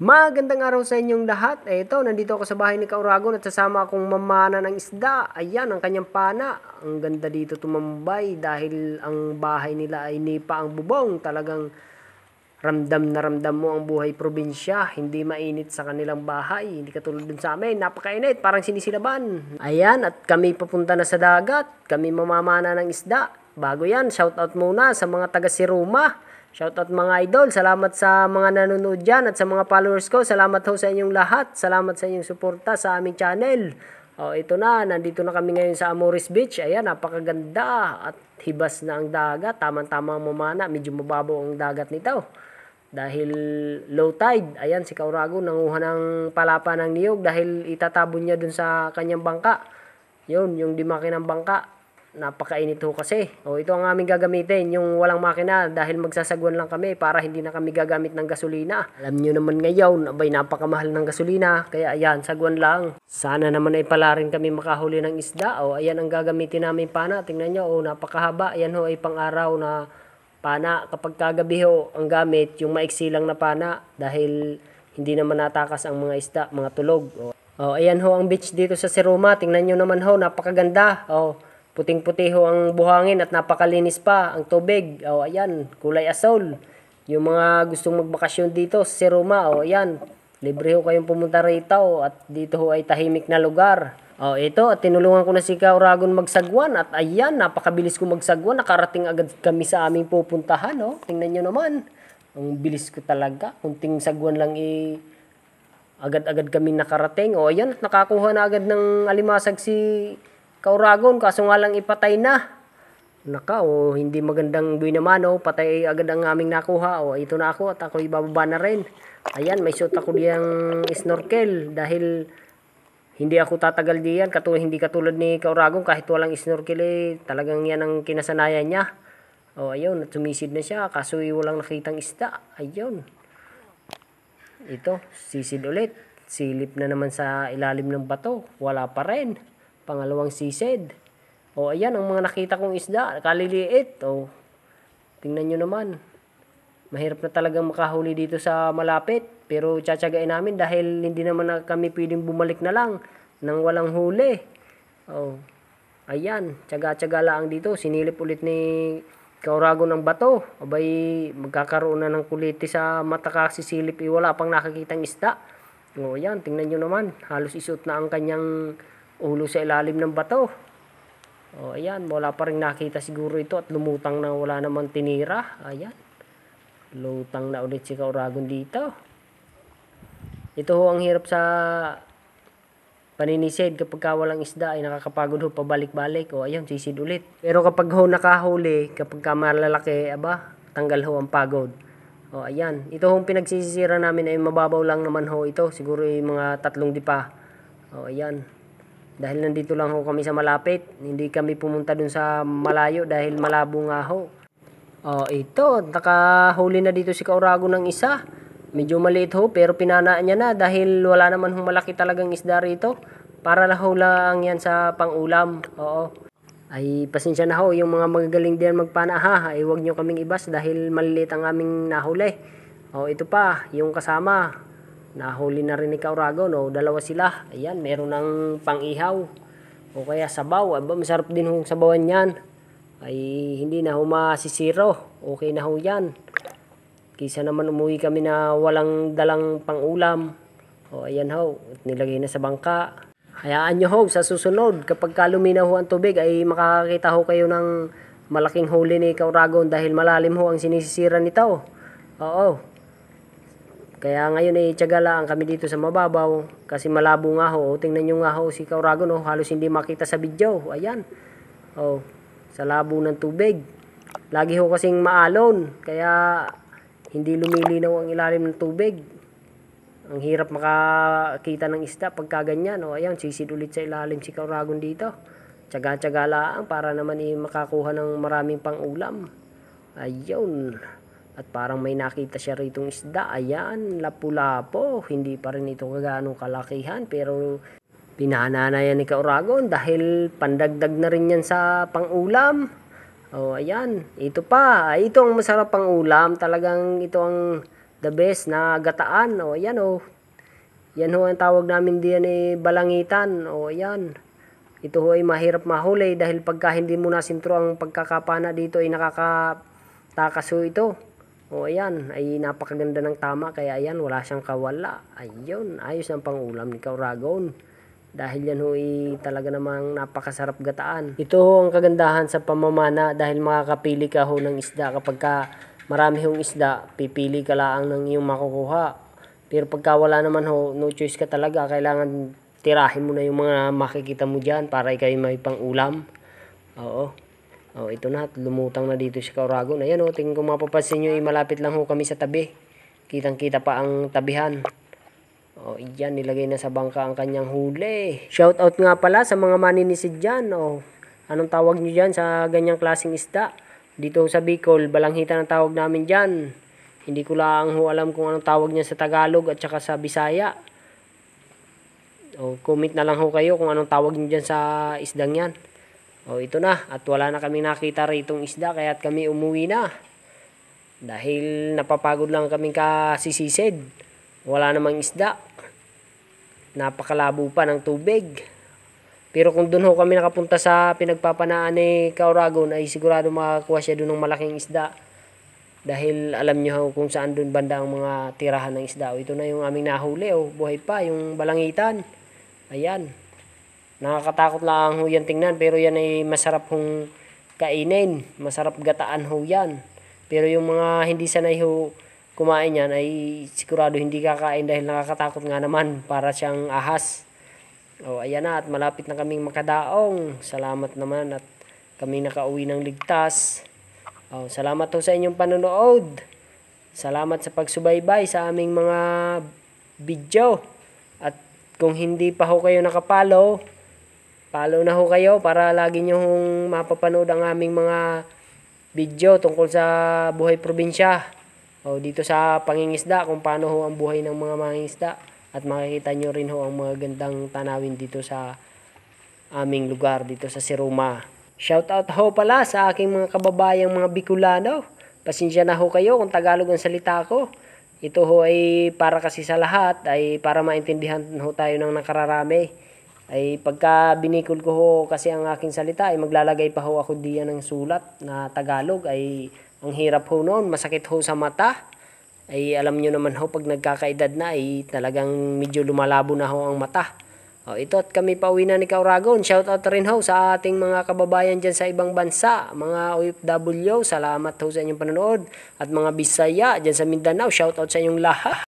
Magandang araw sa inyong lahat. Eh, ito, nandito ako sa bahay ni Kauragon at sasama akong mamana ng isda. Ayan, ang kanyang pana. Ang ganda dito tumambay dahil ang bahay nila ay nipa ang bubong. Talagang ramdam na ramdam mo ang buhay probinsya. Hindi mainit sa kanilang bahay. Hindi katulad dun sa amin. Napakainit, parang sinisilaban. Ayan, at kami papunta na sa dagat. Kami mamamana ng isda. Bago yan, shout out muna sa mga taga Siruma. Shoutout mga idol, salamat sa mga nanonood dyan at sa mga followers ko. Salamat ho sa inyong lahat. Salamat sa inyong suporta sa aming channel. O, ito na, nandito na kami ngayon sa Amoris Beach. Ayan, napakaganda at hibas na ang dagat. Tamang-tama mamana, medyo mababaw ang dagat nito. Dahil low tide, ayan si Kaurago nanguha ng palapa ng niyog dahil itatabon niya dun sa kanyang bangka. Yun, yung di makinang bangka napakainit ho kasi. O ito ang aming gagamitin, yung walang makina dahil magsasagwan lang kami para hindi na kami gagamit ng gasolina. Alam nyo naman ngayon, abay napakamahal ng gasolina, kaya ayan, sagwan lang. Sana naman ay pala rin kami makahuli ng isda. O ayan ang gagamitin namin pana, tingnan nyo, o napakahaba. Ayan ho ay pang araw na pana. Kapag kagabi ho, ang gamit, yung maiksi lang na pana dahil hindi naman natakas ang mga isda, mga tulog. O, o ayan ho ang beach dito sa Seroma, tingnan nyo naman ho, napakaganda. O, Puting-puti ang buhangin at napakalinis pa ang tubig. O, ayan, kulay asol. Yung mga gustong magbakasyon dito sa Seroma, o, ayan, libre ho kayong pumunta rito at dito ho ay tahimik na lugar. O, ito, at tinulungan ko na si Kauragon magsagwan at ayan, napakabilis ko magsagwan. Nakarating agad kami sa aming pupuntahan, o. Tingnan nyo naman. Ang bilis ko talaga. Kunting sagwan lang i... Agad-agad kami nakarating. O, ayan, nakakuha na agad ng alimasag si Kauragon, kaso nga lang ipatay na. Naka, o, hindi magandang buwi naman, o, patay agad ang aming nakuha, o, ito na ako, at ako ibababa na rin. Ayan, may suot ako diyang snorkel, dahil hindi ako tatagal diyan, katulad, hindi katulad ni Kauragon, kahit walang snorkel, eh, talagang yan ang kinasanayan niya. O, ayun, sumisid na siya, kaso eh, walang nakitang isda, ayun. Ito, sisid ulit, silip na naman sa ilalim ng bato, wala pa rin pangalawang sised. O ayan, ang mga nakita kong isda, kaliliit. O, tingnan nyo naman. Mahirap na talagang makahuli dito sa malapit. Pero tsatsagain namin dahil hindi naman na kami pwedeng bumalik na lang nang walang huli. O, ayan, tsaga-tsaga lang dito. Sinilip ulit ni Kaurago ng bato. Abay, magkakaroon na ng kuliti sa mata kasisilip. Eh, wala pang nakakitang isda. O, ayan, tingnan nyo naman. Halos isuot na ang kanyang ulo sa ilalim ng bato. O, ayan, wala pa rin nakita siguro ito at lumutang na wala naman tinira. Ayan. Lutang na ulit si Kauragon dito. Ito ho ang hirap sa paninisid kapag ka walang isda ay nakakapagod ho pabalik-balik. O, ayan, sisid ulit. Pero kapag ho nakahuli, kapag ka malalaki, aba, tanggal ho ang pagod. O, ayan. Ito hong pinagsisira namin ay mababaw lang naman ho ito. Siguro yung mga tatlong dipa. O, ayan. Dahil nandito lang ho kami sa malapit. Hindi kami pumunta dun sa malayo dahil malabo nga ho. Oh, ito. Nakahuli na dito si Kaurago ng isa. Medyo maliit ho pero pinanaan niya na dahil wala naman hong malaki talagang isda rito. Para ho lang yan sa pangulam. Oo. Ay pasensya na ho yung mga magagaling din magpana ha. Ay huwag nyo kaming ibas dahil maliliit ang aming nahuli. Oh, ito pa, yung kasama. Nahuli na rin ni Kaurago, no? Dalawa sila. Ayan, meron ng pang-ihaw. O kaya sabaw. Aba, masarap din yung sabawan yan. Ay, hindi na ho masisiro. Okay na ho yan. Kisa naman umuwi kami na walang dalang pang-ulam. O, ayan ho. Nilagay na sa bangka. Hayaan nyo ho, sa susunod, kapag kaluminaw ho ang tubig, ay makakakita ho kayo ng malaking huli ni Kauragon dahil malalim ho ang sinisira nito. Oo. Kaya ngayon ay eh, tiyagala ang kami dito sa mababaw kasi malabo nga ho. tingnan nyo nga ho si Kaurago no, halos hindi makita sa video. Ayan. Oh, sa labo ng tubig. Lagi ho kasing maalon kaya hindi lumilinaw ang ilalim ng tubig. Ang hirap makakita ng isda pagka ganyan. Oh, ayan, sisid ulit sa ilalim si Kauragon dito. Tsaga-tsaga lang para naman eh, makakuha ng maraming pang ulam. Ayun. At parang may nakita siya ritong isda. Ayan, lapu-lapo. Hindi pa rin ito kagaanong kalakihan. Pero pinanana yan ni Kauragon dahil pandagdag na rin yan sa pangulam. Oh, ayan. Ito pa. Ito ang masarap pang ulam. Talagang ito ang the best na gataan. O yan o. Yan ho ang tawag namin diyan ay balangitan. O yan. Ito ho ay mahirap mahuli dahil pagka hindi mo nasintro ang pagkakapana dito ay nakakatakas ho ito. O ayan, ay napakaganda ng tama kaya ayan, wala siyang kawala. Ayun, ayos ang pangulam ni Kauragon. Dahil yan ho talaga namang napakasarap gataan. Ito ho ang kagandahan sa pamamana dahil makakapili ka ho ng isda kapag ka marami hong isda, pipili ka lang ng iyong makukuha. Pero pagka wala naman ho, no choice ka talaga, kailangan tirahin mo na yung mga makikita mo dyan para ikaw may pang-ulam. Oo. Oh, ito na, lumutang na dito si Kauragon. Ayan oh, tingin ko mapapansin nyo, eh, malapit lang ho kami sa tabi. Kitang-kita pa ang tabihan. Oh, iyan, nilagay na sa bangka ang kanyang huli. Shout out nga pala sa mga maninisid dyan. Oh, anong tawag nyo dyan sa ganyang klaseng isda? Dito sa Bicol, balanghitan ang tawag namin dyan. Hindi ko lang ho alam kung anong tawag niya sa Tagalog at saka sa Bisaya. O, comment na lang ho kayo kung anong tawag niyo dyan sa isdang yan. O, ito na. At wala na kami nakita ritong isda, kaya't kami umuwi na. Dahil napapagod lang kaming kasisisid. Wala namang isda. Napakalabo pa ng tubig. Pero kung doon ho kami nakapunta sa pinagpapanaan ni Kauragon, ay sigurado makakuha siya doon ng malaking isda. Dahil alam niyo ho kung saan doon banda ang mga tirahan ng isda. O, ito na yung aming nahuli. O, buhay pa, yung balangitan. Ayan. Nakakatakot lang ho yan tingnan. Pero yan ay masarap hong kainin. Masarap gataan ho yan. Pero yung mga hindi sanay ho kumain yan ay sigurado hindi kakain dahil nakakatakot nga naman para siyang ahas. O ayan na at malapit na kaming makadaong. Salamat naman at kami nakauwi ng ligtas. O, salamat ho sa inyong panonood. Salamat sa pagsubaybay sa aming mga video. At kung hindi pa ho kayo nakapalo, follow na ho kayo para lagi nyo hong mapapanood ang aming mga video tungkol sa buhay probinsya. O dito sa pangingisda kung paano ho ang buhay ng mga mangingisda. At makikita nyo rin ho ang mga gandang tanawin dito sa aming lugar dito sa Siroma. Shout out ho pala sa aking mga kababayang mga Bicolano. Pasensya na ho kayo kung Tagalog ang salita ko. Ito ho ay para kasi sa lahat ay para maintindihan ho tayo ng nakararami. Ay pagka binikol ko ho kasi ang aking salita ay maglalagay pa ho ako diyan ng sulat na Tagalog ay ang hirap ho noon, masakit ho sa mata. Ay alam nyo naman ho pag nagkakaedad na ay talagang medyo lumalabo na ho ang mata. O, ito at kami pauwi na ni Kauragon. Shout out rin ho sa ating mga kababayan dyan sa ibang bansa. Mga OFW, salamat ho sa inyong panonood. At mga Bisaya dyan sa Mindanao, shout out sa inyong lahat.